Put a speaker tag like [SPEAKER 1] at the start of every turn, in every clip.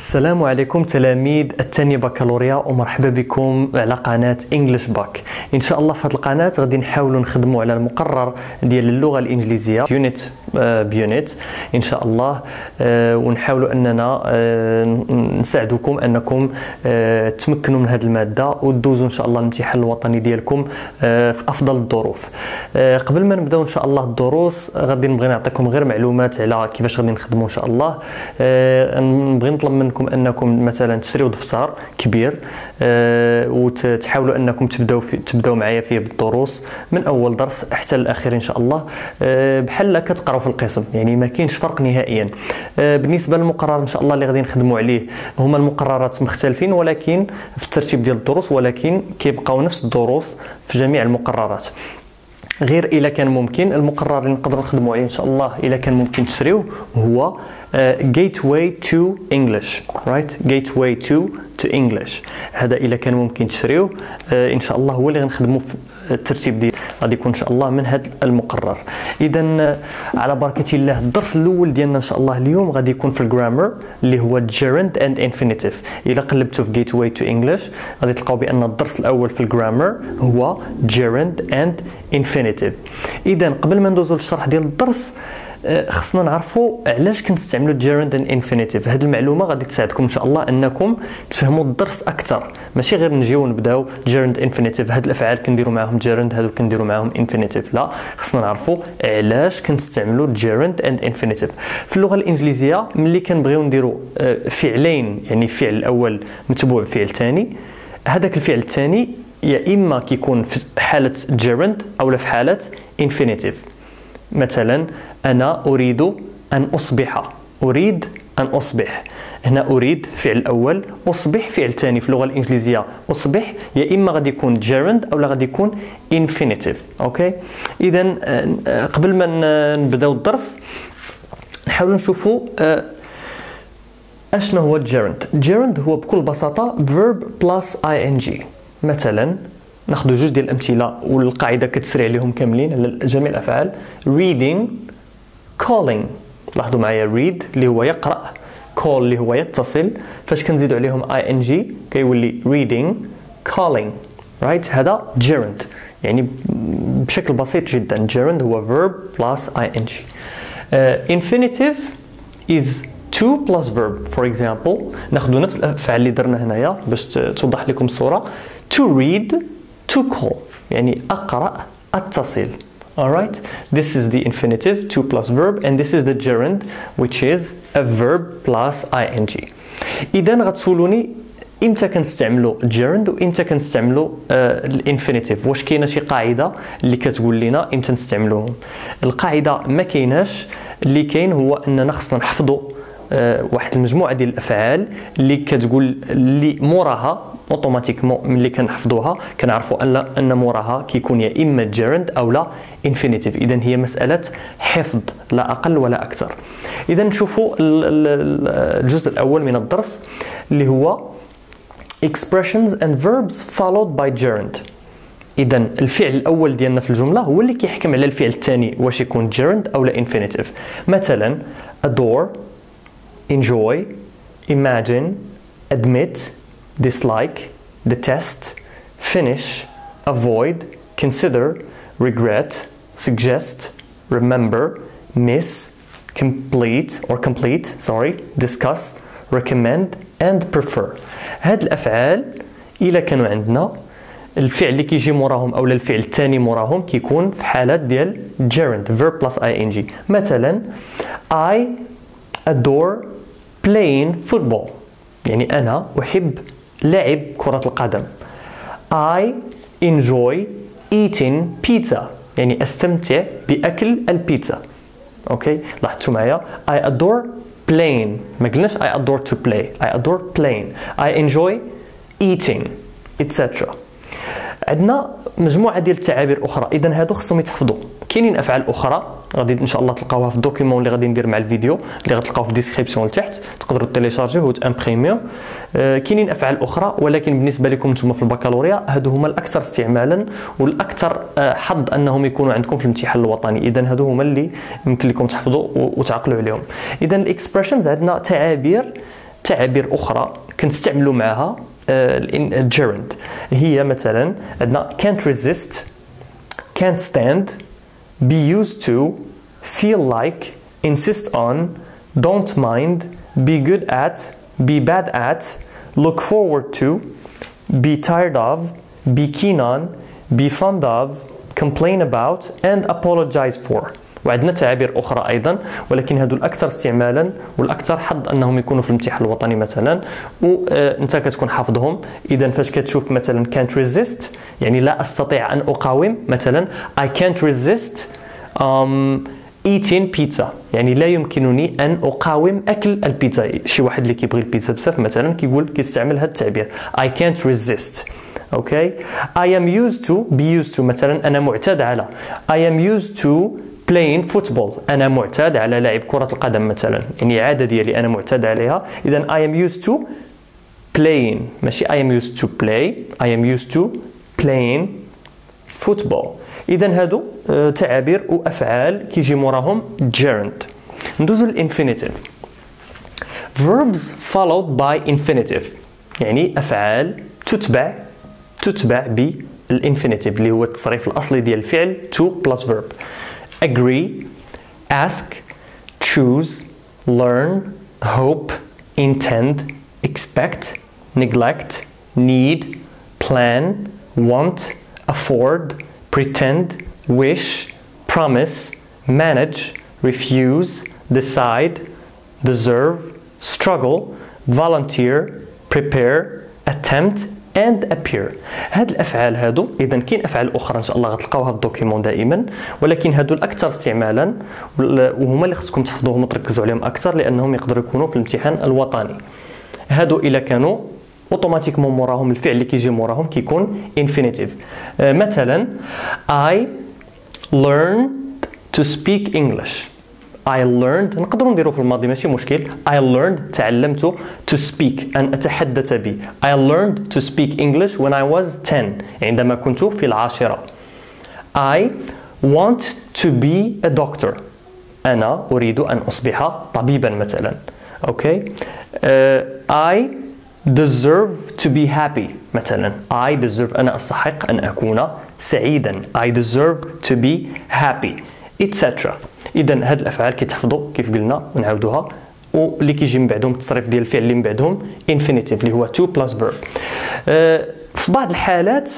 [SPEAKER 1] السلام عليكم تلاميذ الثاني بكالوريا ومرحبا بكم على قناة English Bac إن شاء الله في هذه القناة غادي نحاولوا نخدموا على المقرر ديال اللغة الإنجليزية. unit ب unit إن شاء الله. آه، ونحاولوا أننا آه، نساعدكم أنكم آه، تمكنوا من هذه المادة وتدوزوا إن شاء الله الامتحان الوطني ديالكم في أفضل الظروف. قبل ما نبداو إن شاء الله الدروس غادي نبغي نعطيكم غير معلومات على كيفاش غادي نخدموا إن شاء الله. نبغي نطلب منكم أنكم مثلا تشريو دفتر كبير وتحاولوا أنكم تبداو تبداو معايا فيه بالدروس من أول درس حتى الأخير إن شاء الله. بحال كتقراو في القسم يعني ما كاينش فرق نهائيا. أه بالنسبة للمقرر إن شاء الله اللي غادي نخدموا عليه هما المقررات مختلفين ولكن في الترتيب ديال الدروس ولكن كيبقاو نفس الدروس في جميع المقررات. غير إلا كان ممكن المقرر اللي نقدروا نخدموا عليه إن شاء الله إلا كان ممكن تشريوه هو gateway to English right gateway to to English. هذا إلا كان ممكن تشريوه إن شاء الله هو اللي غنخدموا الترتيب ديال غادي يكون إن شاء الله من هذا المقرر. اذا على بركة الله الدرس الأول ديالنا إن شاء الله اليوم غادي يكون في الجرامر اللي هو gerund and infinitive. إلا قلبتوا في gateway to English غادي تلقاو بأن الدرس الأول في الجرامر هو gerund and infinitive. اذا قبل ما ندوزو للشرح ديال الدرس آه، خصنا نعرفوا علاش كنستعملوا gerund and infinitive هذه المعلومة غادي تساعدكم إن شاء الله أنكم تفهموا الدرس أكثر. ماشي غير نجيو نبداو gerund infinitive هاد الأفعال كنديروا معاهم gerund هادو كنديروا معاهم infinitive لا خصنا نعرفوا علاش كنستعملوا gerund and infinitive في اللغة الإنجليزية ملي كنبغيو نديروا آه، فعلين يعني الفعل الأول متبوع بفعل ثاني هذاك الفعل الثاني يا إما كيكون في حالة gerund أو في حالة infinitive مثلا أنا أريد أن أصبح. أريد أن أصبح. هنا أريد فعل أول أصبح فعل ثاني في اللغة الإنجليزية. أصبح يا إما غادي يكون gerund أو غادي يكون infinitive. okay؟ إذا آه، قبل ما نبداو الدرس نحاولوا نشوفوا آه، أشنو هو gerund. gerund هو بكل بساطة verb plus ing. مثلا ناخذ جوج ديال الأمثلة والقاعدة كتسري عليهم كاملين على جميع الأفعال. Reading calling. لاحظوا معايا read اللي هو يقرأ call اللي هو يتصل. فاش كنزيدوا عليهم ing كيولي reading calling. Right? هذا gerund. يعني بشكل بسيط جدا. gerund هو verb plus ing. Uh, infinitive is to plus verb. For example ناخذ نفس الأفعال اللي درنا هنايا باش توضح لكم الصورة. To read to call يعني أقرأ أتصل. Alright this is the infinitive to plus verb and this is the gerund which is a verb plus ing. إذا غتسولوني إمتى كنستعملوا gerund وامتى كنستعملوا الانفينيتيف واش كاينة شي قاعدة اللي كتقول لنا إمتى نستعملوهم؟ القاعدة ما كايناش اللي كاين هو أننا خصنا نحفظوا واحد المجموعة ديال الأفعال اللي كتقول اللي موراها automatiquement ملي كنحفظوها كنعرفوا ان أن موراها كيكون يا إما gerund أو لا infinitive اذا هي مسألة حفظ لا أقل ولا أكثر. اذا نشوفوا الجزء الأول من الدرس اللي هو expressions and verbs followed by gerund. اذا الفعل الأول ديالنا في الجملة هو اللي كيحكم على الفعل الثاني واش يكون gerund أو لا infinitive. مثلا adore enjoy imagine admit dislike, detest, finish, avoid, consider, regret, suggest, remember, miss, complete or complete, sorry, discuss, recommend and prefer. هاد الأفعال إلا كانوا عندنا الفعل اللي كيجي موراهم او الفعل الثاني موراهم كيكون في حالات ديال gerund verb plus ing مثلا I adore playing football يعني انا احب لعب كرة القدم I enjoy eating pizza يعني استمتع باكل البيتزا اوكي لاحظتوا معايا I adore playing ما قلناش I adore to play I adore playing I enjoy eating etc عندنا مجموعة ديال التعابير أخرى. اذا هادو خصهم يتحفظوا. كاينين أفعال أخرى غادي إن شاء الله تلقاوها في ال document اللي غادي ندير مع الفيديو اللي غتلقاو في ال description لتحت تقدروا تيليشارجيوه وتامبريميو آه كاينين أفعال أخرى ولكن بالنسبة لكم نتوما في البكالوريا هادو هما الأكثر استعمالا والأكثر آه حظ أنهم يكونوا عندكم في الامتحان الوطني. اذا هادو هما اللي يمكن لكم تحفظوا وتعقلوا عليهم. اذا ال expressions عندنا تعابير تعابير أخرى كنستعملوا معها الجيرند هي مثلا عندنا can't resist can't stand be used to feel like insist on don't mind be good at be bad at look forward to be tired of be keen on be fond of complain about and apologize for وعندنا تعابير أخرى أيضا ولكن هادو الأكثر استعمالا والأكثر حظ أنهم يكونوا في الامتحان الوطني مثلا. وانت كتكون حافظهم. اذا فاش كتشوف مثلا can't resist يعني لا أستطيع أن أقاوم مثلا I can't resist um, eating pizza. يعني لا يمكنني أن أقاوم أكل البيتزا. شي واحد اللي كيبغي البيتزا بزاف مثلا كيقول كيستعمل هذا التعبير. I can't resist. okay I am used to be used to مثلا أنا معتاد على. I am used to playing football. أنا معتاد على لعب كرة القدم مثلا. يعني عادة ديالي أنا معتاد عليها. اذا I am used to playing. ماشي I am used to play. I am used to playing football. اذا هادو تعابير وافعال كيجي موراهم gerund. ندوزو لل infinitive verbs followed by infinitive. يعني أفعال تتبع تتبع بالانفينيتيف اللي هو التصريف الأصلي ديال الفعل to plus verb. Agree, ask, choose, learn, hope, intend, expect, neglect, need, plan, want, afford, pretend, wish, promise, manage, refuse, decide, deserve, struggle, volunteer, prepare, attempt, and appear. هاد الأفعال هادو اذا كاين أفعال أخرى إن شاء الله غتلقاوها في الدوكيمون دائما ولكن هادو الأكثر استعمالا وهما اللي خصكم تحفظوهم وتركزوا عليهم أكثر لأنهم يقدروا يكونوا في الامتحان الوطني. هادو إلا كانوا اوتوماتيكمون موراهم الفعل اللي كيجي موراهم كيكون infinitive. آه، مثلا I learned to speak English. I learned نقدروا نديروا في الماضي ماشي مشكل I learned تعلمت to speak أن أتحدث به I learned to speak English when I was 10 عندما كنت في العاشرة I want to be a doctor أنا أريد أن أصبح طبيبا مثلا okay uh, I deserve to be happy مثلا I deserve أنا أستحق أن أكون سعيدا I deserve to be happy etc اذا هاد الأفعال كيتحفظوا كيف قلنا ونعاودوها. واللي كيجي من بعدهم التصريف ديال الفعل اللي من بعدهم infinitive اللي هو plus verb. أه في بعض الحالات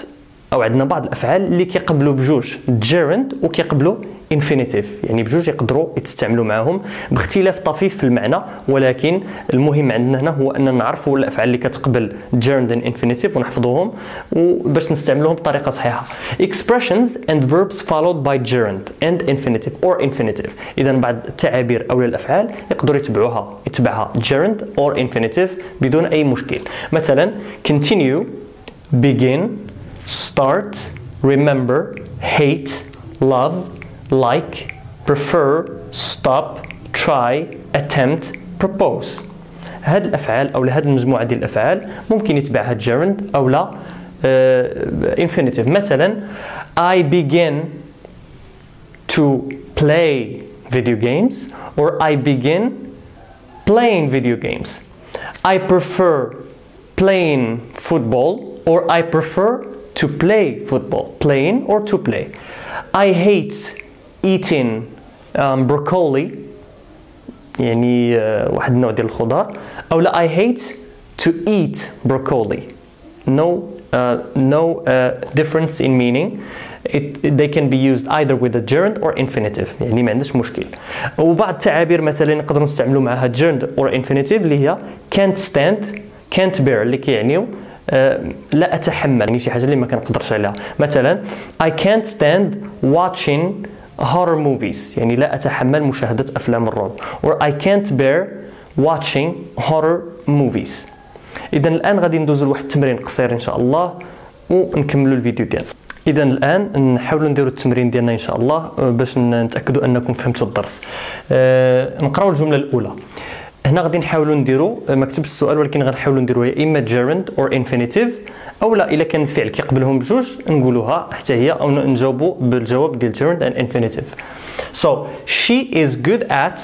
[SPEAKER 1] أو عندنا بعض الأفعال اللي كيقبلوا بجوج gerund وكيقبلوا infinitive. يعني بجوج يقدروا يتستعملوا معهم باختلاف طفيف في المعنى ولكن المهم عندنا هنا هو أننا نعرفوا الأفعال اللي كتقبل gerund and infinitive ونحفظوهم وباش نستعملوهم بطريقة صحيحة. Expressions and verbs followed by gerund and infinitive or infinitive. اذا بعض التعابير أو الأفعال يقدروا يتبعوها يتبعها gerund or infinitive بدون أي مشكل. مثلا continue begin start remember hate love like, prefer, stop, try, attempt, propose هاد الافعال او هاد المجموعه ديال الافعال ممكن يتبعها gerund او لا uh, infinitive مثلا I begin to play video games or I begin playing video games I prefer playing football or I prefer to play football playing or to play I hate eating um, broccoli يعني uh, واحد النوع ديال الخضار او لا I hate to eat broccoli no uh, no uh, difference in meaning it, they can be used either with a gerund or infinitive يعني ما عندش مشكل وبعض التعابير مثلا نقدر نستعملوا معها gerund or infinitive اللي هي can't stand can't bear اللي كيعنيو لا أتحمل. يعني شي حاجة اللي ما كنقدرش عليها. مثلا I can't stand watching horror movies. يعني لا أتحمل مشاهدة أفلام الرعب. Or I can't bear watching horror movies. إذا الآن غادي ندوز لواحد التمرين قصير إن شاء الله ونكملوا الفيديو ديالنا. اذا الآن نحاولوا نديروا التمرين ديالنا إن شاء الله باش نتاكدوا أنكم فهمتوا الدرس. أه نقراو الجملة الأولى. هنا غادي نحاولوا نديروا ما كتبش السؤال ولكن غنحاولوا نديروا يا إما gerund or infinitive أو لا إلا كان الفعل كيقبلهم بجوج نقولوها حتى هي أو نجاوبوا بالجواب ديال gerund and infinitive. So she is good at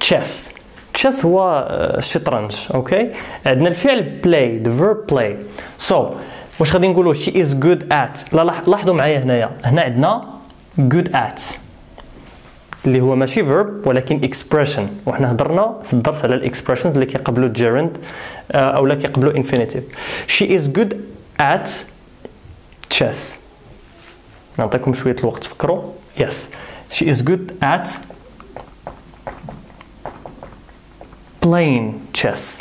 [SPEAKER 1] chess. chess هو الشطرنج okay عندنا الفعل play the verb play. So واش غادي نقولوا is good at لا لاحظوا معايا هنايا. هنا عندنا good at. اللي هو ماشي verb ولكن expression وحنا هضرنا في الدرس على ال expressions اللي كيقبلوا gerund آه، أو لا كيقبلوا infinitive she is good at chess نعطيكم شوية الوقت تفكروا. yes she is good at playing chess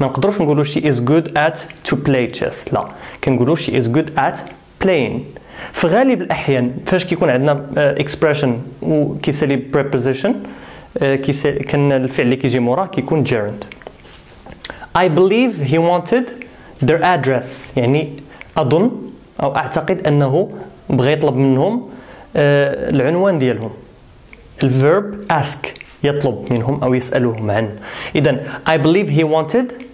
[SPEAKER 1] ما نقدروش نقولوا she is good at to play chess لا. كنقولوا she is good at playing في غالب الأحيان فاش كيكون عندنا expression وكيسالي preposition كان الفعل اللي كيجي موراه كيكون gerund. I believe he wanted their address يعني أظن أو أعتقد أنه بغى يطلب منهم العنوان ديالهم. ال verb ask يطلب منهم أو يسالهم عنه. اذا I believe he wanted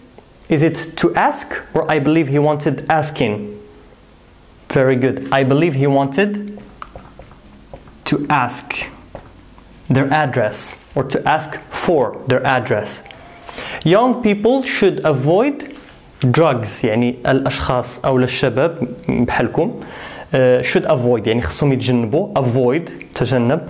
[SPEAKER 1] is it to ask or I believe he wanted asking very good I believe he wanted to ask their address or to ask for their address young people should avoid drugs يعني الاشخاص او الشباب بحالكم should avoid يعني خصهم يتجنبوا avoid تجنب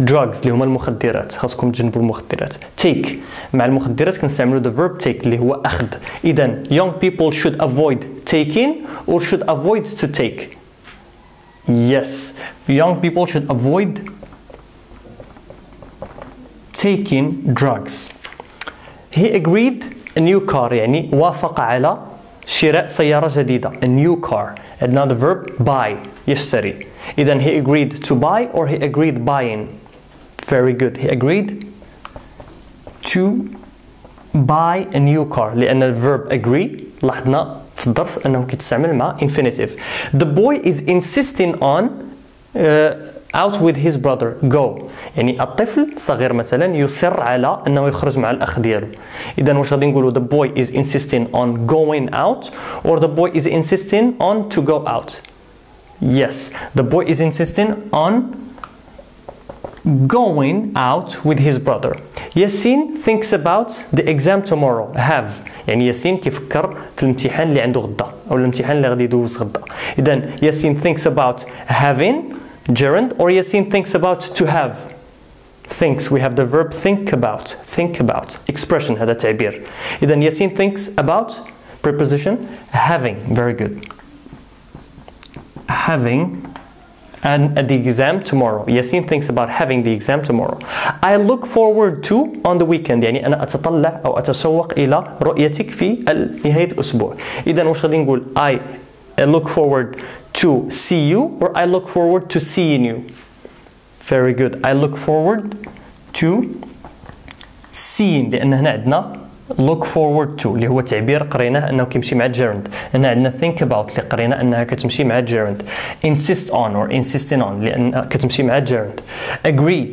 [SPEAKER 1] drugs اللي هما المخدرات خاصكم تجنبوا المخدرات take مع المخدرات كنستعملوا the verb take اللي هو اخذ اذا young people should avoid taking or should avoid to take yes young people should avoid taking drugs he agreed a new car يعني وافق على شراء سيارة جديدة a new car عندنا the verb buy يشتري إذا he agreed to buy or he agreed buying very good he agreed to buy a new car لأن الverb agree لاحظنا في الدرس أنه كيتستعمل مع infinitive the boy is insisting on uh, out with his brother go يعني الطفل الصغير مثلا يصر على انه يخرج مع الاخ ديالو اذا واش غادي نقولوا the boy is insisting on going out or the boy is insisting on to go out yes the boy is insisting on going out with his brother ياسين thinks about the exam tomorrow have يعني ياسين كيفكر في الامتحان اللي عنده غدا او الامتحان اللي غادي يدوز غدا اذا ياسين thinks about having gerund or Yasin thinks about to have thinks we have the verb think about think about expression هذا تعبير إذا Yasin thinks about preposition having very good having and the exam tomorrow Yasin thinks about having the exam tomorrow I look forward to on the weekend يعني أنا أتطلع أو أتشوق إلى رؤيتك في نهاية الأسبوع إذا واش غادي نقول I look forward to see you or I look forward to seeing you very good I look forward to seeing لأن هنا عندنا look forward to اللي هو تعبير قريناه انه كيمشي مع gerund هنا عندنا think about اللي قرينا انها كتمشي مع gerund insist on or insisting on لأن كتمشي مع gerund agree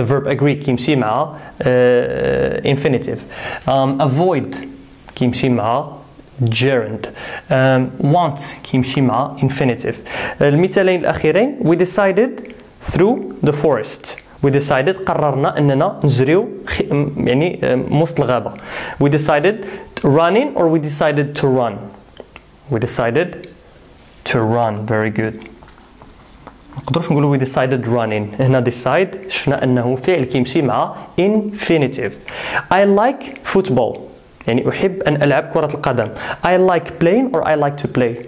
[SPEAKER 1] the verb agree كيمشي مع uh, infinitive um, avoid كيمشي مع gerund um, want كيمشي مع infinitive المثالين الاخيرين we decided through the forest we decided قررنا اننا نجريو يعني وسط الغابه we decided running or we decided to run we decided to run very good نقدروش نقولوا we decided running هنا decide شفنا انه فعل كيمشي مع infinitive I like football يعني احب ان العب كره القدم I like playing or I like to play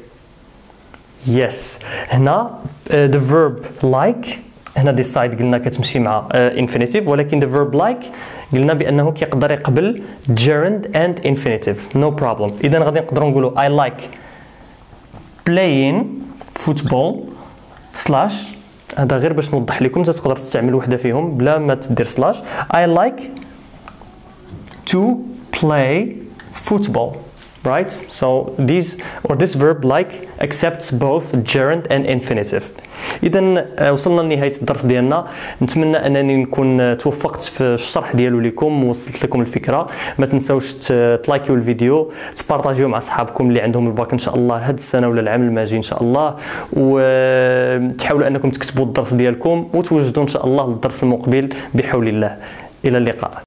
[SPEAKER 1] yes هنا uh, the verb like هنا decide قلنا كتمشي مع uh, infinitive ولكن the verb like قلنا بأنه كيقدر يقبل gerund and infinitive. No problem. اذا غادي نقدروا نقولوا I like playing football slash هذا غير باش نوضح لكم تقدر تستعمل وحدة فيهم بلا ما تدير سلاش I like to play football. Right? So these or this verb like accepts both gerund and infinitive. اذا وصلنا لنهاية الدرس ديالنا. نتمنى أنني نكون توفقت في الشرح ديالو لكم ووصلت لكم الفكرة. ما تنساوش تلايكيو الفيديو تبارطاجيو مع أصحابكم اللي عندهم الباك إن شاء الله هاد السنة ولا العام الماجي إن شاء الله. وتحاولوا أنكم تكتبوا الدرس ديالكم وتوجدوا إن شاء الله للدرس المقبل بحول الله. إلى اللقاء.